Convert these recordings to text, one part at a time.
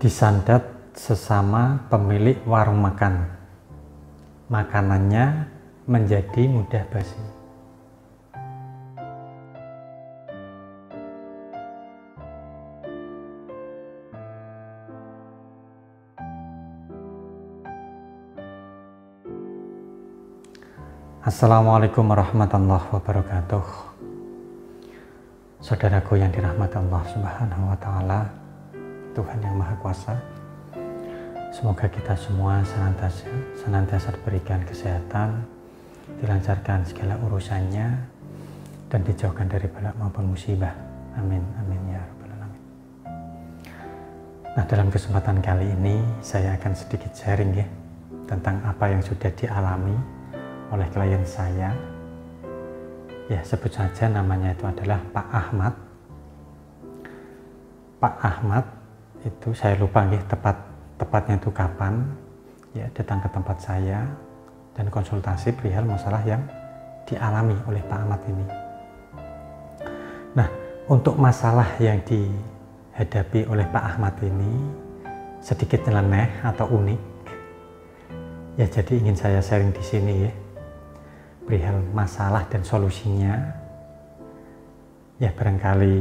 disandat sesama pemilik warung makan. Makanannya menjadi mudah basi. Assalamualaikum warahmatullahi wabarakatuh. Saudaraku yang dirahmati Allah Subhanahu wa taala, Tuhan yang Maha Kuasa. Semoga kita semua senantiasa senantiasa diberikan kesehatan, dilancarkan segala urusannya dan dijauhkan dari balak maupun musibah. Amin amin ya rabbal alamin. Nah, dalam kesempatan kali ini saya akan sedikit sharing ya tentang apa yang sudah dialami oleh klien saya ya sebut saja namanya itu adalah Pak Ahmad Pak Ahmad itu saya lupa nih tepat tepatnya itu kapan. Ya datang ke tempat saya dan konsultasi perihal masalah yang dialami oleh Pak Ahmad ini. Nah untuk masalah yang dihadapi oleh Pak Ahmad ini sedikit nyeleneh atau unik ya jadi ingin saya sharing di sini ya perihal masalah dan solusinya. Ya barangkali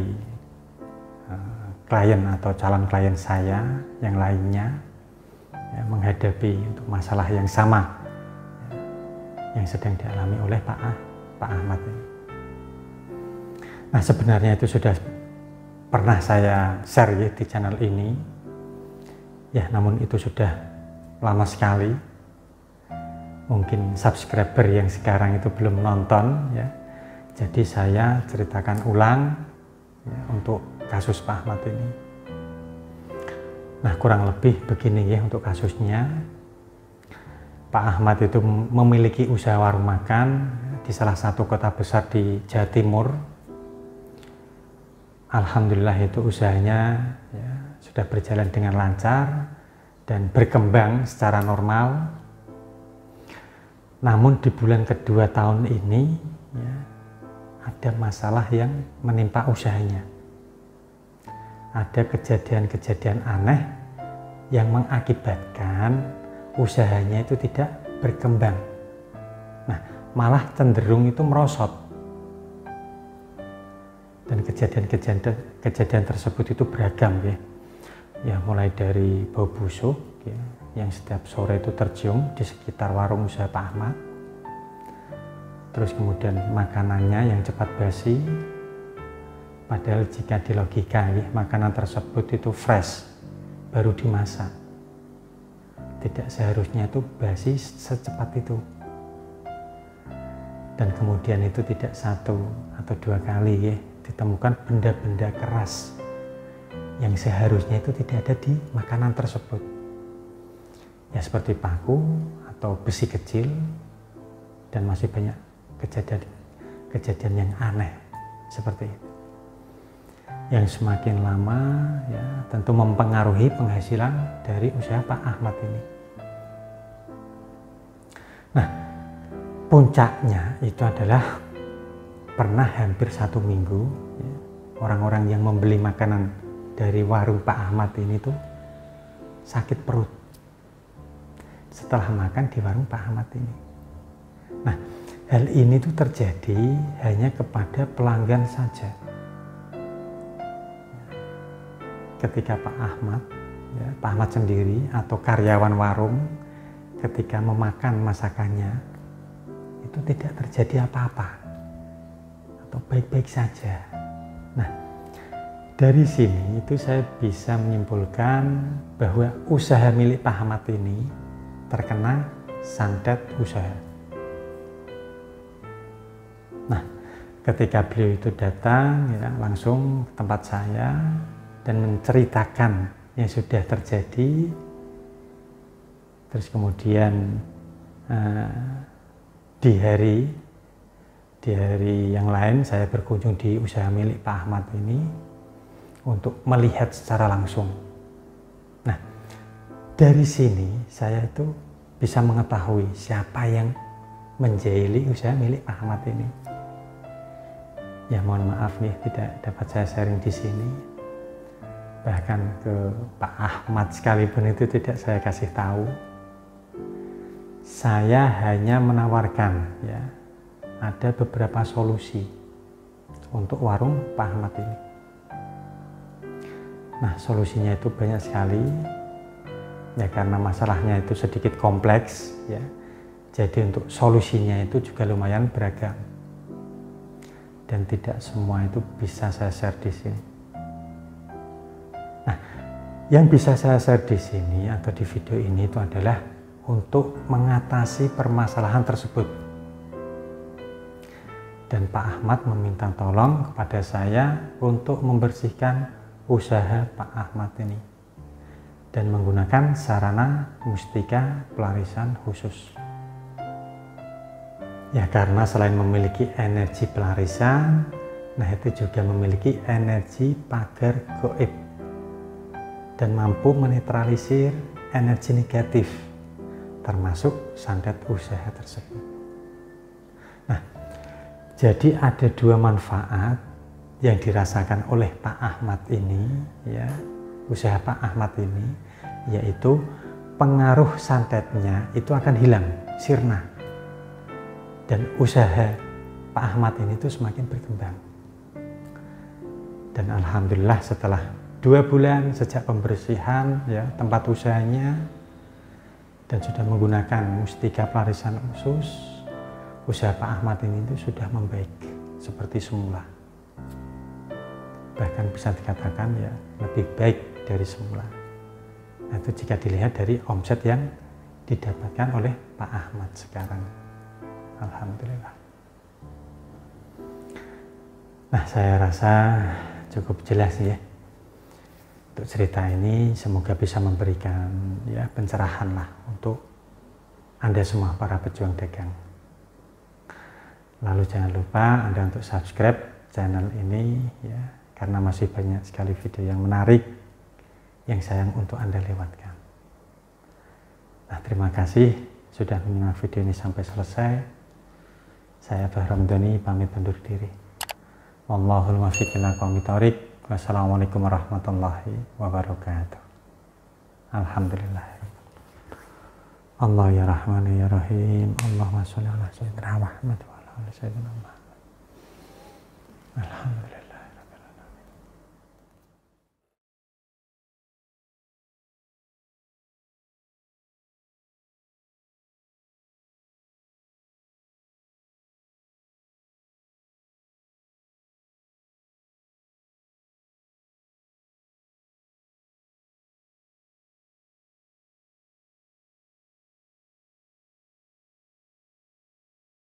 uh, klien atau calon klien saya yang lainnya ya, menghadapi untuk masalah yang sama ya, yang sedang dialami oleh Pak ah, Pak Ahmad ini. Nah sebenarnya itu sudah pernah saya share ya di channel ini. Ya namun itu sudah lama sekali. Mungkin subscriber yang sekarang itu belum nonton ya. Jadi saya ceritakan ulang ya, untuk kasus Pak Ahmad ini. Nah kurang lebih begini ya untuk kasusnya. Pak Ahmad itu memiliki usaha warung makan di salah satu kota besar di Jawa Timur. Alhamdulillah itu usahanya ya, sudah berjalan dengan lancar dan berkembang secara normal. Namun di bulan kedua tahun ini ya, ada masalah yang menimpa usahanya. Ada kejadian-kejadian aneh yang mengakibatkan usahanya itu tidak berkembang. Nah, malah cenderung itu merosot. Dan kejadian-kejadian kejadian tersebut itu beragam ya. Ya mulai dari bau busuk ya, yang setiap sore itu tercium di sekitar warung usaha Pak Ahmad. Terus kemudian makanannya yang cepat basi, padahal jika di logika makanan tersebut itu fresh, baru dimasak. Tidak seharusnya itu basi secepat itu. Dan kemudian itu tidak satu atau dua kali ya, ditemukan benda-benda keras yang seharusnya itu tidak ada di makanan tersebut ya seperti paku atau besi kecil dan masih banyak kejadian kejadian yang aneh seperti itu yang semakin lama ya tentu mempengaruhi penghasilan dari usaha Pak Ahmad ini nah puncaknya itu adalah pernah hampir satu minggu ya, orang-orang yang membeli makanan dari warung Pak Ahmad ini tuh sakit perut setelah makan di warung Pak Ahmad ini. Nah, hal ini tuh terjadi hanya kepada pelanggan saja. Ketika Pak Ahmad, ya, Pak Ahmad sendiri atau karyawan warung ketika memakan masakannya itu tidak terjadi apa-apa atau baik-baik saja. Nah, dari sini itu saya bisa menyimpulkan bahwa usaha milik Pak Ahmad ini terkena santet usaha. Nah, ketika beliau itu datang ya, langsung ke tempat saya dan menceritakan yang sudah terjadi, terus kemudian uh, di hari di hari yang lain saya berkunjung di usaha milik Pak Ahmad ini untuk melihat secara langsung dari sini saya itu bisa mengetahui siapa yang menjahili usaha milik Ahmad ini. Ya mohon maaf nih tidak dapat saya sharing di sini. Bahkan ke Pak Ahmad sekalipun itu tidak saya kasih tahu. Saya hanya menawarkan ya ada beberapa solusi untuk warung Pak Ahmad ini. Nah solusinya itu banyak sekali. Ya karena masalahnya itu sedikit kompleks ya. Jadi untuk solusinya itu juga lumayan beragam. Dan tidak semua itu bisa saya share di sini yang bisa saya share di sini atau di video ini itu adalah untuk mengatasi permasalahan tersebut dan Pak Ahmad meminta tolong kepada saya untuk membersihkan usaha Pak Ahmad ini dan menggunakan sarana mustika pelarisan khusus. Ya karena selain memiliki energi pelarisan, nah itu juga memiliki energi pagar goib dan mampu menetralisir energi negatif termasuk santet usaha tersebut. Nah, jadi ada dua manfaat yang dirasakan oleh Pak Ahmad ini ya usaha Pak Ahmad ini yaitu pengaruh santetnya itu akan hilang, sirna. Dan usaha Pak Ahmad ini itu semakin berkembang. Dan Alhamdulillah setelah dua bulan sejak pembersihan ya tempat usahanya dan sudah menggunakan mustika pelarisan usus, usaha Pak Ahmad ini itu sudah membaik seperti semula. Bahkan bisa dikatakan ya lebih baik dari semula. Nah, itu jika dilihat dari omset yang didapatkan oleh Pak Ahmad sekarang. Alhamdulillah. Nah, saya rasa cukup jelas ya. Untuk cerita ini semoga bisa memberikan ya pencerahan lah untuk Anda semua para pejuang dagang. Lalu jangan lupa Anda untuk subscribe channel ini ya karena masih banyak sekali video yang menarik yang sayang untuk Anda lewatkan. Nah, terima kasih sudah menyimak video ini sampai selesai. Saya Bahram Doni pamit undur diri. Wallahul muwaffiq ila Wassalamualaikum warahmatullahi wabarakatuh. Alhamdulillah. Allah ya Rahman ya Rahim. Allahumma sholli ala sayyidina Muhammad wa ala ali sayyidina Muhammad. Alhamdulillah.